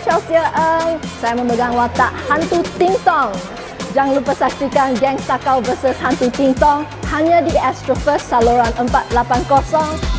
Chelsea Ng. Saya memegang watak Hantu Ting Tong. Jangan lupa saksikan Gang Sakau vs Hantu Ting Tong hanya di Astroverse saluran 480.